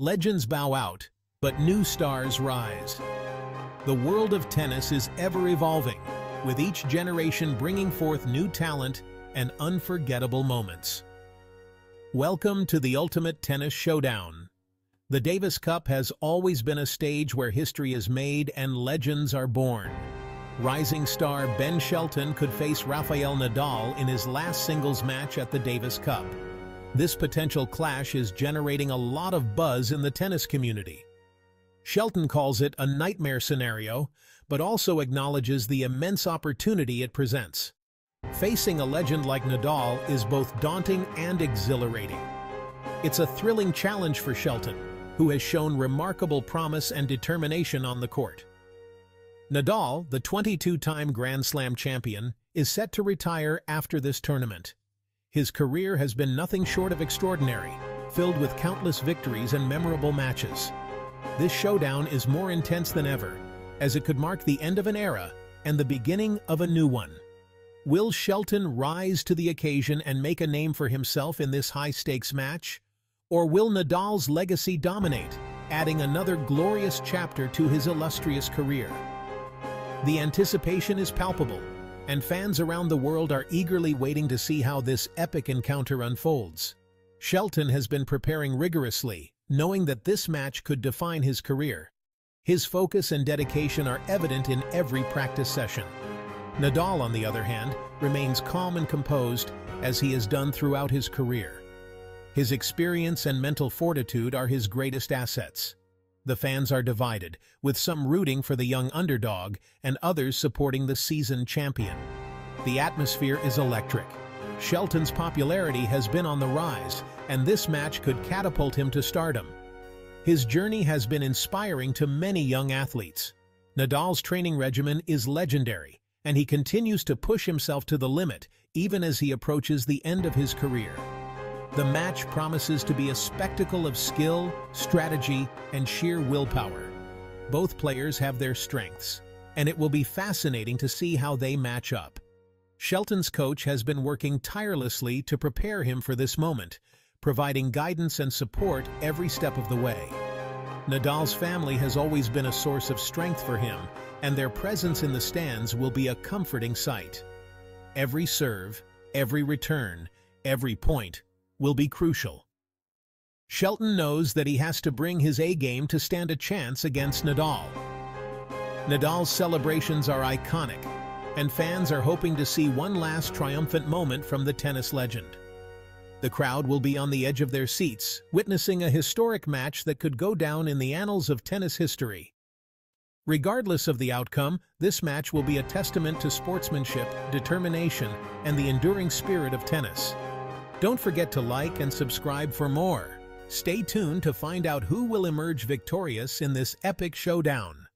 Legends bow out, but new stars rise. The world of tennis is ever evolving, with each generation bringing forth new talent and unforgettable moments. Welcome to the Ultimate Tennis Showdown. The Davis Cup has always been a stage where history is made and legends are born. Rising star Ben Shelton could face Rafael Nadal in his last singles match at the Davis Cup. This potential clash is generating a lot of buzz in the tennis community. Shelton calls it a nightmare scenario, but also acknowledges the immense opportunity it presents. Facing a legend like Nadal is both daunting and exhilarating. It's a thrilling challenge for Shelton, who has shown remarkable promise and determination on the court. Nadal, the 22-time Grand Slam champion, is set to retire after this tournament. His career has been nothing short of extraordinary, filled with countless victories and memorable matches. This showdown is more intense than ever, as it could mark the end of an era and the beginning of a new one. Will Shelton rise to the occasion and make a name for himself in this high-stakes match? Or will Nadal's legacy dominate, adding another glorious chapter to his illustrious career? The anticipation is palpable, and fans around the world are eagerly waiting to see how this epic encounter unfolds. Shelton has been preparing rigorously, knowing that this match could define his career. His focus and dedication are evident in every practice session. Nadal, on the other hand, remains calm and composed as he has done throughout his career. His experience and mental fortitude are his greatest assets. The fans are divided, with some rooting for the young underdog and others supporting the seasoned champion. The atmosphere is electric. Shelton's popularity has been on the rise, and this match could catapult him to stardom. His journey has been inspiring to many young athletes. Nadal's training regimen is legendary, and he continues to push himself to the limit even as he approaches the end of his career. The match promises to be a spectacle of skill, strategy, and sheer willpower. Both players have their strengths, and it will be fascinating to see how they match up. Shelton's coach has been working tirelessly to prepare him for this moment, providing guidance and support every step of the way. Nadal's family has always been a source of strength for him, and their presence in the stands will be a comforting sight. Every serve, every return, every point will be crucial. Shelton knows that he has to bring his A-game to stand a chance against Nadal. Nadal's celebrations are iconic, and fans are hoping to see one last triumphant moment from the tennis legend. The crowd will be on the edge of their seats, witnessing a historic match that could go down in the annals of tennis history. Regardless of the outcome, this match will be a testament to sportsmanship, determination, and the enduring spirit of tennis. Don't forget to like and subscribe for more. Stay tuned to find out who will emerge victorious in this epic showdown.